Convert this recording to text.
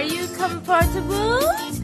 Are you comfortable?